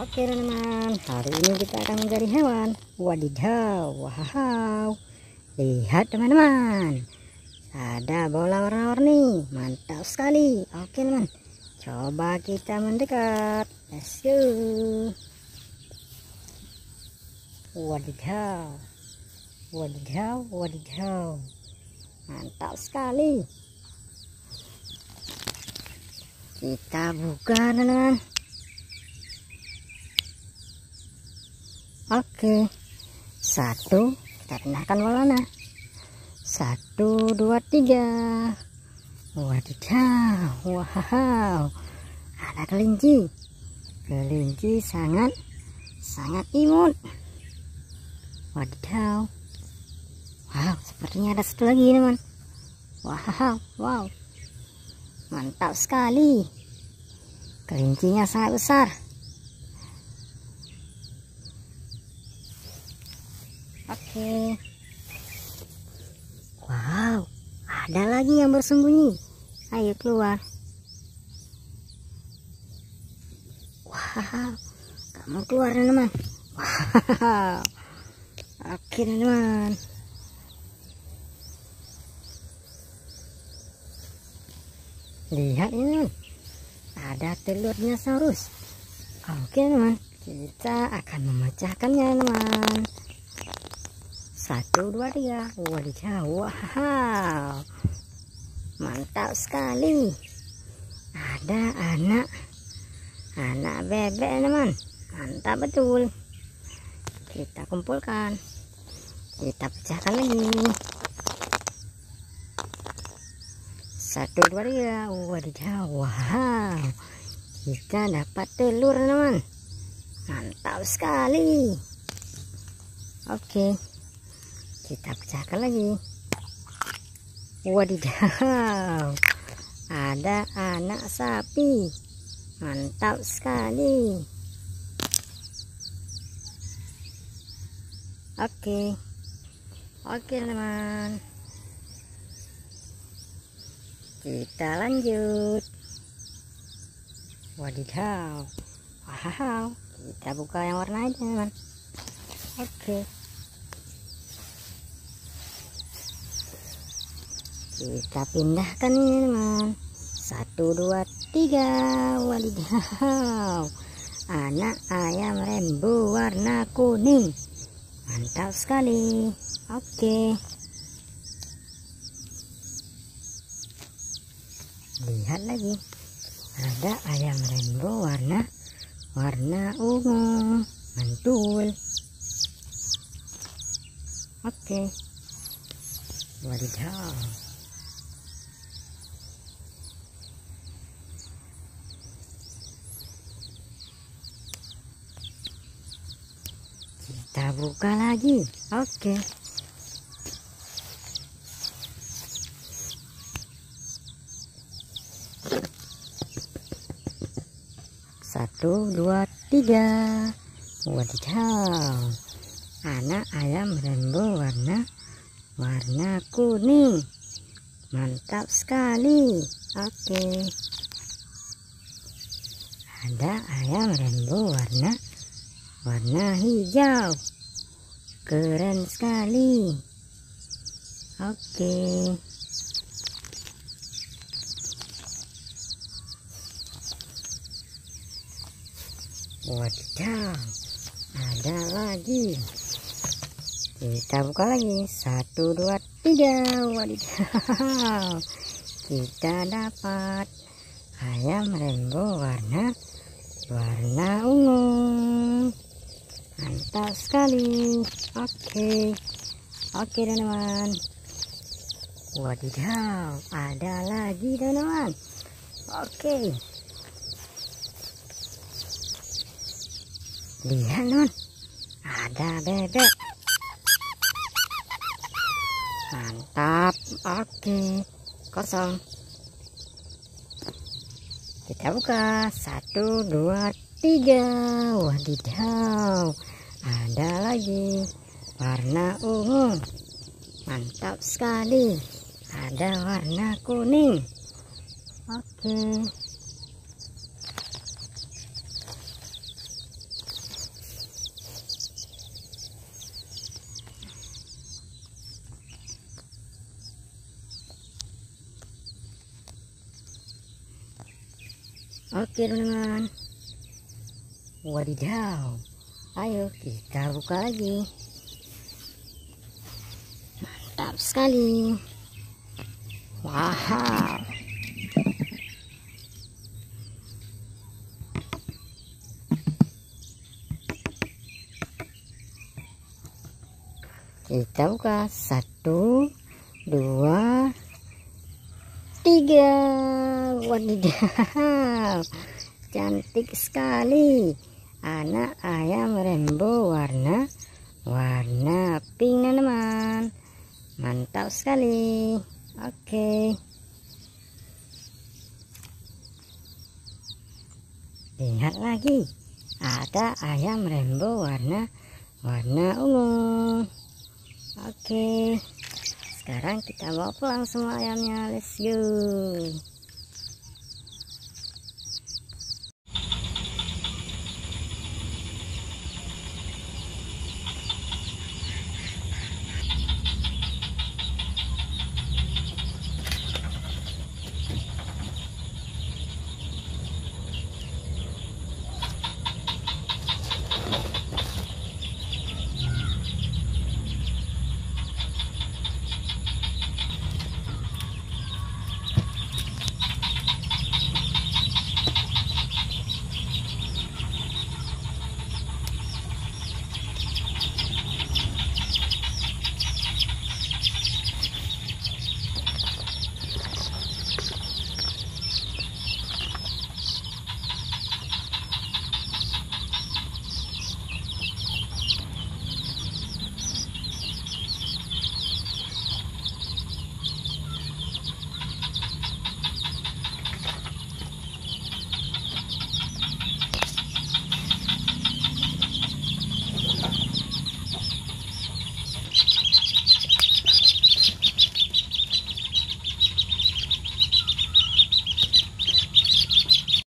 Oke teman-teman, hari ini kita akan mencari hewan. Wadidaw, wow. Lihat teman-teman. Ada bola warna-warni, mantap sekali. Oke teman, coba kita mendekat. Let's go. Wadidaw, wadidaw, wadidaw. Mantap sekali. Kita buka teman-teman. Oke, satu kita pindahkan bolanya. Satu, dua, tiga. Wadidaw, wow, ada kelinci. Kelinci sangat, sangat imut. Wadidaw, wow, sepertinya ada satu lagi teman. Wow, wow, mantap sekali. Kelincinya sangat besar. Oke. Wow, ada lagi yang bersembunyi. Ayo keluar. Wow, kamu keluar teman. Wow. Oke teman. Lihat ini. Ada telurnya saurus. Oke teman, kita akan memecahkannya teman satu dua tiga. Wadidaw wow. Mantap sekali ada anak. Anak bebek teman. Mantap betul. Kita kumpulkan. Kita pecahkan lagi. Satu dua tiga. Wadidaw wow. Kita dapat telur teman. Mantap sekali. Oke. okay kita pecahkan lagi. Wadidaw. Ada anak sapi. Mantap sekali. Oke. Oke teman. Kita lanjut. Wadidaw. Wow kita buka yang warna aja teman. Oke kita pindahkan ini teman. Satu dua tiga. Wadidaw anak ayam rembu warna kuning. Mantap sekali. Oke. Lihat lagi. Ada ayam rembu warna warna ungu. Mantul. Oke. Wadidaw kita buka lagi. Oke. Satu dua tiga. Wadidaw anak ayam rainbow warna warna kuning. Mantap sekali. Oke. Ada ayam rainbow warna warna hijau. Keren sekali. Oke. Wadidaw ada lagi. Kita buka lagi. Satu dua tiga. Wadidaw kita dapat ayam rainbow warna warna ungu mantap sekali. Oke. Oke teman-teman wadidaw ada lagi teman-teman oke. Lihat non ada bebek. Mantap. Oke. Kosong. Kita buka. Satu dua tiga. Wadidaw ada lagi warna ungu. Mantap sekali. Ada warna kuning. Oke. Oke teman-teman Wadidaw ayo kita buka lagi. Mantap sekali. Wow. Kita buka. Satu dua tiga. Wadidaw cantik sekali anak ayam rainbow warna warna pink teman mantap sekali. Oke. Lihat lagi. Ada ayam rainbow warna warna ungu. Oke. Sekarang kita bawa pulang semua ayamnya. Let's go